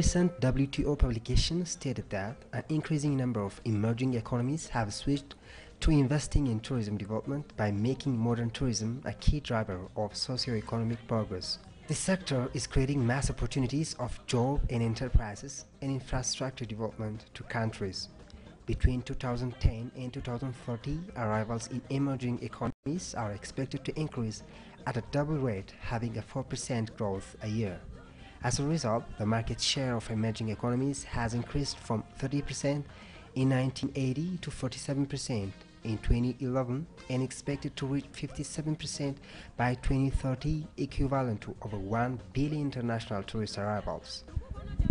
recent WTO publication stated that an increasing number of emerging economies have switched to investing in tourism development by making modern tourism a key driver of socio-economic progress. The sector is creating mass opportunities of job and enterprises and infrastructure development to countries. Between 2010 and 2030, arrivals in emerging economies are expected to increase at a double rate, having a 4% growth a year. As a result, the market share of emerging economies has increased from 30% in 1980 to 47% in 2011 and expected to reach 57% by 2030, equivalent to over 1 billion international tourist arrivals.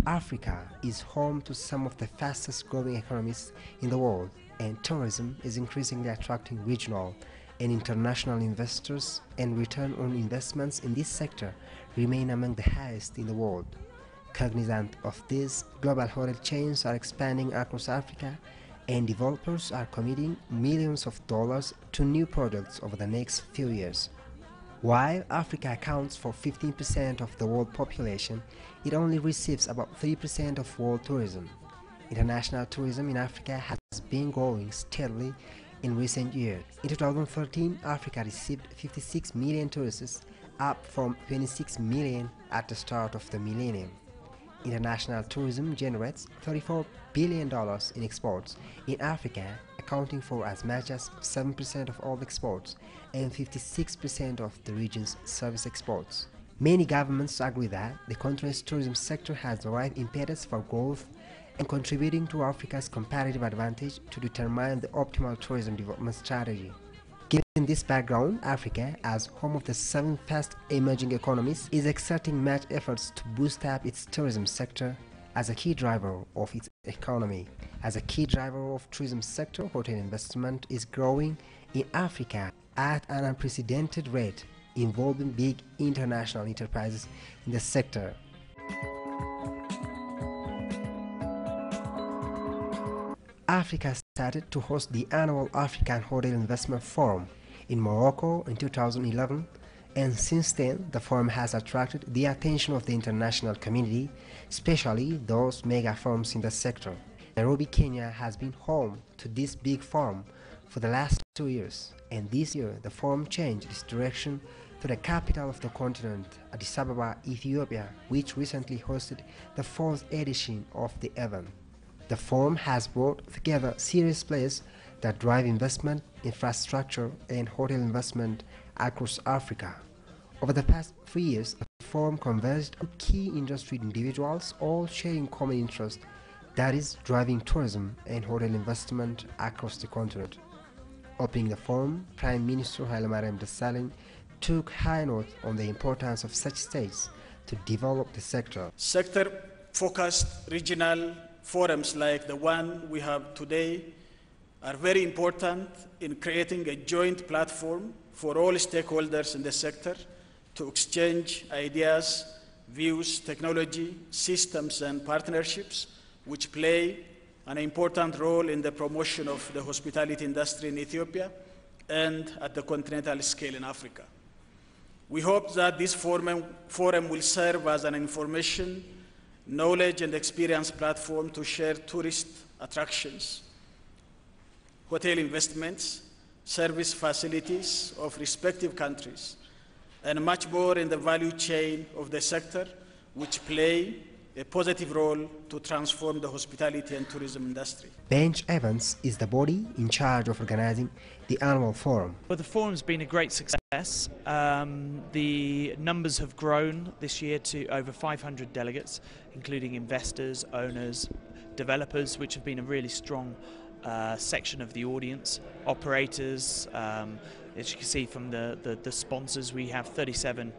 Africa is home to some of the fastest growing economies in the world, and tourism is increasingly attracting regional and international investors, and return on investments in this sector remain among the highest in the world. Cognizant of this, global hotel chains are expanding across Africa and developers are committing millions of dollars to new projects over the next few years. While Africa accounts for 15% of the world population, it only receives about 3% of world tourism. International tourism in Africa has been growing steadily in recent years. In 2013, Africa received 56 million tourists, up from 26 million at the start of the millennium. International tourism generates $34 billion in exports in Africa, accounting for as much as 7% of all exports and 56% of the region's service exports. Many governments agree that the country's tourism sector has the right impetus for growth and contributing to Africa's competitive advantage to determine the optimal tourism development strategy. Given this background, Africa, as home of the seven fast emerging economies, is exerting much efforts to boost up its tourism sector as a key driver of its economy. As a key driver of tourism sector, hotel investment is growing in Africa at an unprecedented rate, involving big international enterprises in the sector. Africa started to host the annual African Hotel Investment Forum in Morocco in 2011 and since then the forum has attracted the attention of the international community, especially those mega firms in the sector. Nairobi, Kenya has been home to this big forum for the last two years and this year the forum changed its direction to the capital of the continent, Addis Ababa, Ethiopia, which recently hosted the fourth edition of the event. The forum has brought together serious players that drive investment, infrastructure, and hotel investment across Africa. Over the past three years, the forum converged on key industry individuals, all sharing common interest that is driving tourism and hotel investment across the continent. Opening the forum, Prime Minister Hailemariam Desalegn took high note on the importance of such states to develop the sector. Sector-focused regional forums like the one we have today are very important in creating a joint platform for all stakeholders in the sector to exchange ideas, views, technology, systems, and partnerships which play an important role in the promotion of the hospitality industry in Ethiopia and at the continental scale in Africa. We hope that this forum, forum will serve as an information, knowledge, and experience platform to share tourist attractions, hotel investments, service facilities of respective countries, and much more in the value chain of the sector, which play a positive role to transform the hospitality and tourism industry. Bench Events is the body in charge of organizing the annual forum. Well, the forum's been a great success. Um, the numbers have grown this year to over 500 delegates, including investors, owners, developers, which have been a really strong uh, section of the audience, operators, um, as you can see from the, the, the, sponsors, we have 37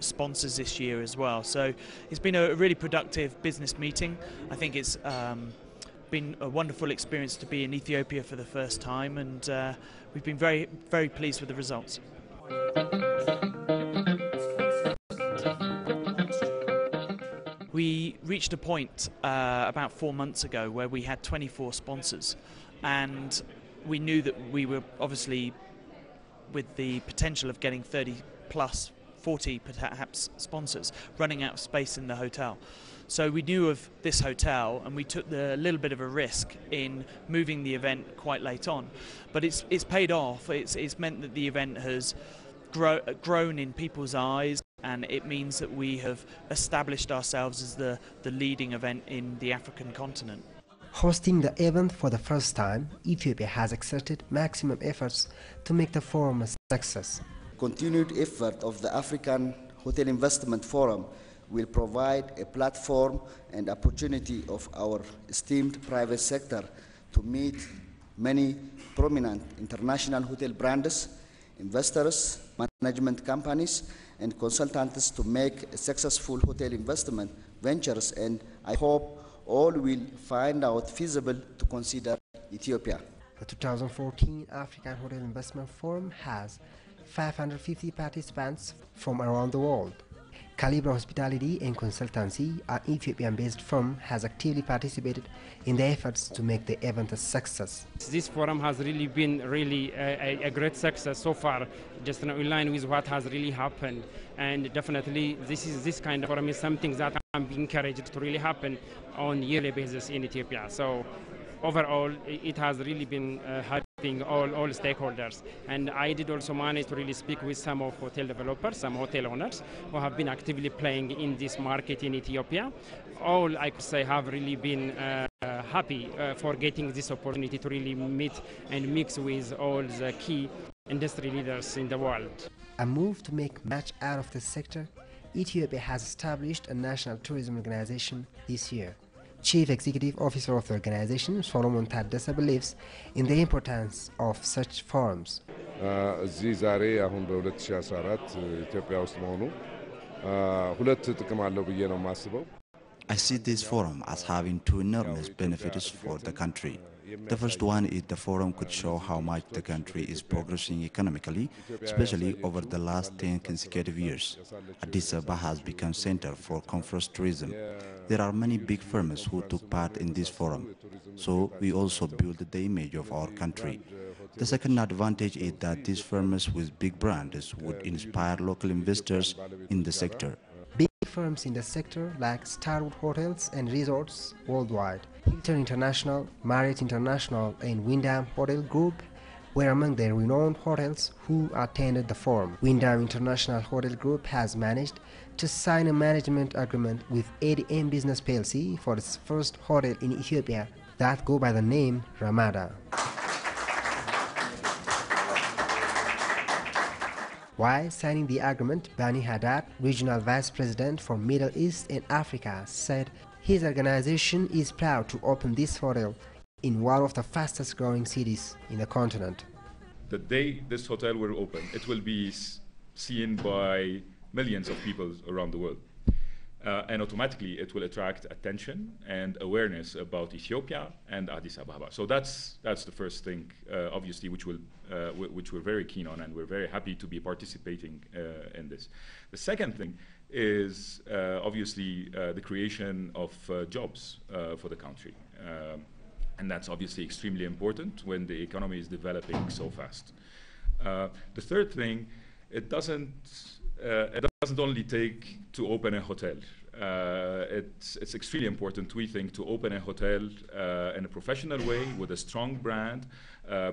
sponsors this year as well. So it's been a really productive business meeting. I think it's um, been a wonderful experience to be in Ethiopia for the first time, and uh, we've been very, very pleased with the results. We reached a point uh, about four months ago where we had 24 sponsors, and we knew that we were obviously with the potential of getting 30 plus 40 perhaps sponsors running out of space in the hotel. So we knew of this hotel and we took the little bit of a risk in moving the event quite late on. But it's, it's paid off. It's, it's meant that the event has grow, grown in people's eyes and it means that we have established ourselves as the, the leading event in the African continent. Hosting the event for the first time, Ethiopia has exerted maximum efforts to make the forum a success. Continued effort of the African Hotel Investment Forum will provide a platform and opportunity of our esteemed private sector to meet many prominent international hotel brands, investors, management companies, and consultants to make successful hotel investment ventures and I hope all will find out feasible to consider Ethiopia. The 2014 African Hotel Investment Forum has 550 participants from around the world. Calibra Hospitality and Consultancy, an Ethiopian-based firm, has actively participated in the efforts to make the event a success. This forum has really been really a, a, great success so far, just in line with what has really happened. And definitely, this is this kind of forum is something that I'm encouraged to really happen on yearly basis in Ethiopia. So overall, it has really been uh, all, all stakeholders. And I did also manage to really speak with some of hotel developers, some hotel owners who have been actively playing in this market in Ethiopia. All I could say have really been uh, happy uh, for getting this opportunity to really meet and mix with all the key industry leaders in the world. A move to make much out of this sector, Ethiopia has established a national tourism organization this year. Chief Executive Officer of the organization, Solomon Tadesse, believes in the importance of such forums. Uh, እዚህ ዛሬ አሁን በ2014 uh, ኢትዮጵያ ውስጥ መሆኑ uh, ሁለት ጥቅም አለው ብዬ ነው የማስበው። I see this forum as having two enormous benefits for the country. The first one is the forum could show how much the country is progressing economically, especially over the last 10 consecutive years. Addis Ababa has become center for conference tourism. There are many big firms who took part in this forum, so we also build the image of our country. The second advantage is that these firms with big brands would inspire local investors in the sector. Firms in the sector like Starwood Hotels and Resorts worldwide, Hilton International, Marriott International, and Wyndham Hotel Group were among the renowned hotels who attended the forum. Wyndham International Hotel Group has managed to sign a management agreement with ADM Business PLC for its first hotel in Ethiopia that go by the name Ramada. While signing the agreement, Bani Haddad, Regional Vice President for Middle East and Africa, said his organization is proud to open this hotel in one of the fastest growing cities in the continent. The day this hotel will open, it will be seen by millions of people around the world. Uh, and automatically it will attract attention and awareness about Ethiopia and Addis Ababa. So that's that's the first thing, uh, obviously, which will uh, which we're very keen on, and we're very happy to be participating in this. The second thing is obviously the creation of jobs for the country. Um, and that's obviously extremely important when the economy is developing so fast. the third thing, it doesn't uh, it doesn't only take to open a hotel. Uh, it's, it's extremely important, we think, to open a hotel uh, in a professional way with a strong brand,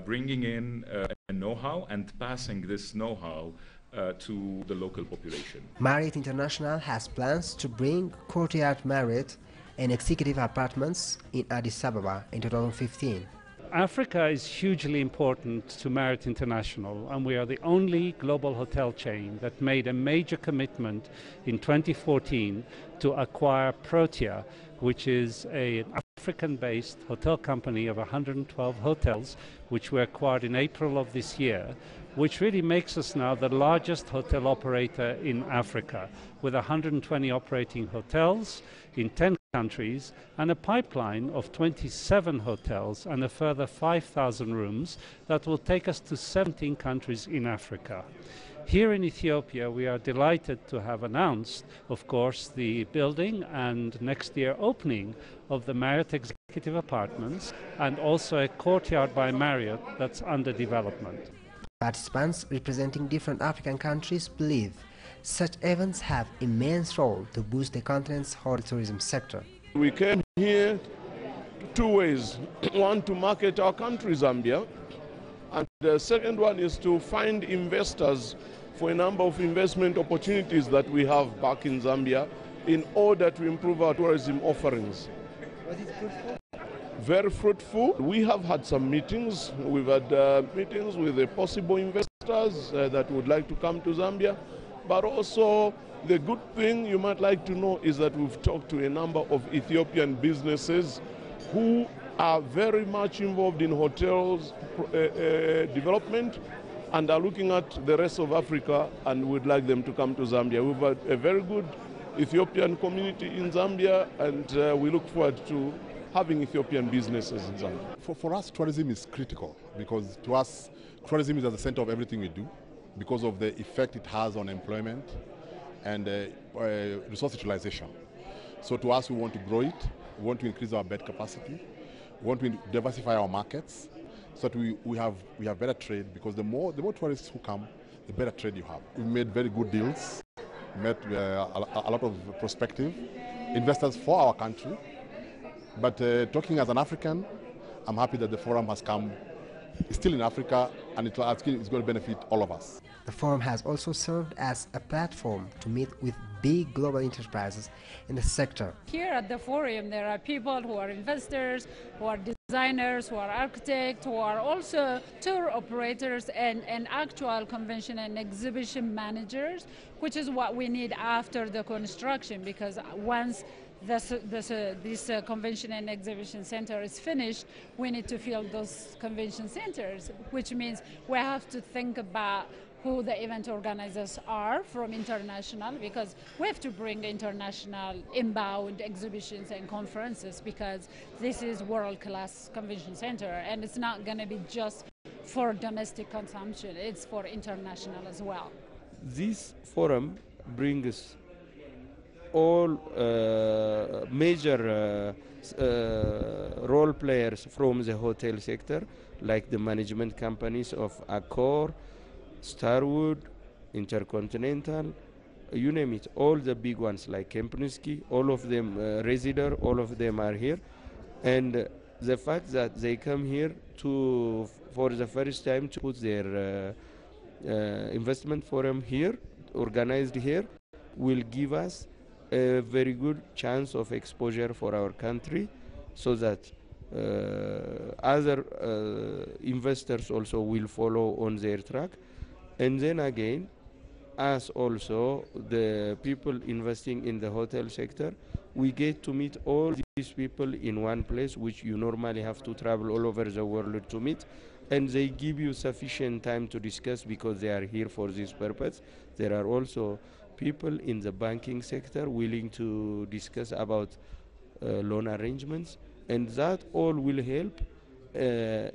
bringing in a know-how and passing this know-how uh, to the local population. Marriott International has plans to bring Courtyard Marriott and executive apartments in Addis Ababa in 2015. Africa is hugely important to Marriott International, and we are the only global hotel chain that made a major commitment in 2014 to acquire Protea, which is an African based hotel company of 112 hotels, which we acquired in April of this year, which really makes us now the largest hotel operator in Africa, with 120 operating hotels in 10 countries and a pipeline of 27 hotels and a further 5,000 rooms that will take us to 17 countries in Africa. Here in Ethiopia, we are delighted to have announced, of course, the building and next year opening of the Marriott Executive Apartments and also a courtyard by Marriott that's under development. Participants representing different African countries believe Such events have immense role to boost the continent's hotel tourism sector. We came here two ways. one to market our country, Zambia, and the second one is to find investors for a number of investment opportunities that we have back in Zambia in order to improve our tourism offerings. Was it fruitful? Very fruitful. We have had some meetings. We've had uh, meetings with the possible investors uh, that would like to come to Zambia. But also, the good thing you might like to know is that we've talked to a number of Ethiopian businesses who are very much involved in hotels uh, uh, development and are looking at the rest of Africa and would like them to come to Zambia. We've had a very good Ethiopian community in Zambia and uh, we look forward to having Ethiopian businesses in Zambia. For, for us, tourism is critical because to us, tourism is at the center of everything we do because of the effect it has on employment and uh, uh, resource utilization. So to us, we want to grow it, we want to increase our bed capacity, we want to diversify our markets so that we, we, have, we have better trade because the more, the more tourists who come, the better trade you have. We've made very good deals, met uh, a, a lot of prospective investors for our country. But uh, talking as an African, I'm happy that the forum has come. It's still in Africa and it, it's going to benefit all of us. The forum has also served as a platform to meet with big global enterprises in the sector. Here at the forum, there are people who are investors, who are designers, who are architects, who are also tour operators and, and actual convention and exhibition managers, which is what we need after the construction because once this, this, uh, this uh, convention and exhibition center is finished, we need to fill those convention centers, which means we have to think about who the event organizers are from international because we have to bring international inbound exhibitions and conferences because this is world class convention center and it's not going to be just for domestic consumption it's for international as well. This forum brings all uh, major uh, uh, role players from the hotel sector like the management companies of accor Starwood, Intercontinental, you name it, all the big ones like Kempinski, all of them, uh, all of them are here. And uh, the fact that they come here to, for the first time, to put their uh, uh, investment forum here, organized here, will give us a very good chance of exposure for our country so that uh, other uh, investors also will follow on their track and then again, as also the people investing in the hotel sector, we get to meet all these people in one place, which you normally have to travel all over the world to meet. And they give you sufficient time to discuss because they are here for this purpose. There are also people in the banking sector willing to discuss about uh, loan arrangements, and that all will help uh,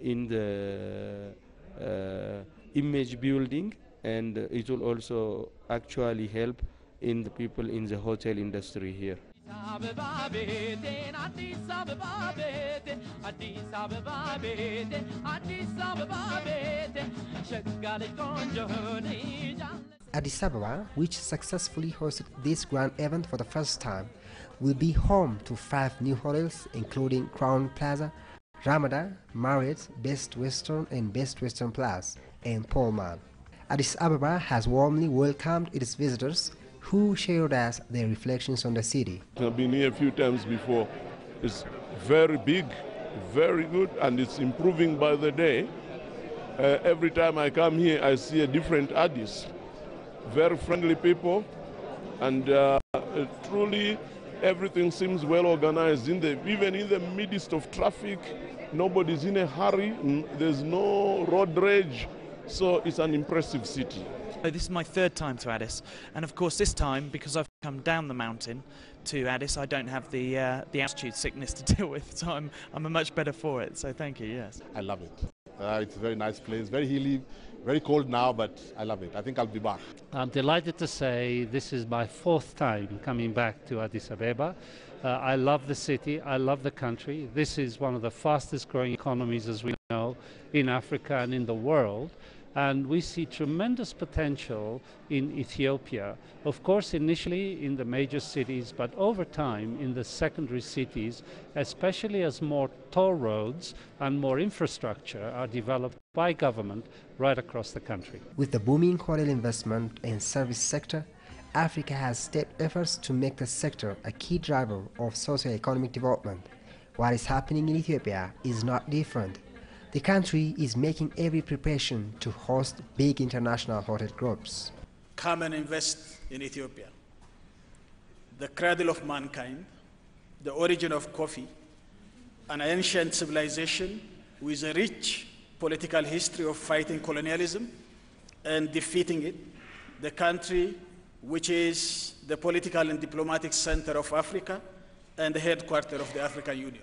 in the uh, image building and it will also actually help in the people in the hotel industry here. Addis Ababa, which successfully hosted this grand event for the first time, will be home to five new hotels including Crowne Plaza, Ramada, Marriott, Best Western and Best Western Plus, and Pullman. Addis Ababa has warmly welcomed its visitors who shared us their reflections on the city. I've been here a few times before. It's very big, very good, and it's improving by the day. Uh, every time I come here, I see a different Addis. Very friendly people, and uh, truly everything seems well organized. In the, even in the midst of traffic, nobody's in a hurry. There's no road rage. So it's an impressive city. This is my third time to Addis, and of course this time because I've come down the mountain to Addis, I don't have the uh, the altitude sickness to deal with, so I'm I'm much better for it. So thank you. Yes, I love it. Uh, it's a very nice place, very hilly, very cold now, but I love it. I think I'll be back. I'm delighted to say this is my fourth time coming back to Addis Ababa. Uh, I love the city, I love the country. This is one of the fastest growing economies, as we know, in Africa and in the world. And we see tremendous potential in Ethiopia. Of course, initially in the major cities, but over time in the secondary cities, especially as more toll roads and more infrastructure are developed by government right across the country. With the booming oil investment and service sector, Africa has stepped efforts to make the sector a key driver of socio-economic development. What is happening in Ethiopia is not different. The country is making every preparation to host big international hotel groups. Come and invest in Ethiopia. The cradle of mankind, the origin of coffee, an ancient civilization with a rich political history of fighting colonialism and defeating it, the country which is the political and diplomatic center of Africa and the headquarters of the African Union.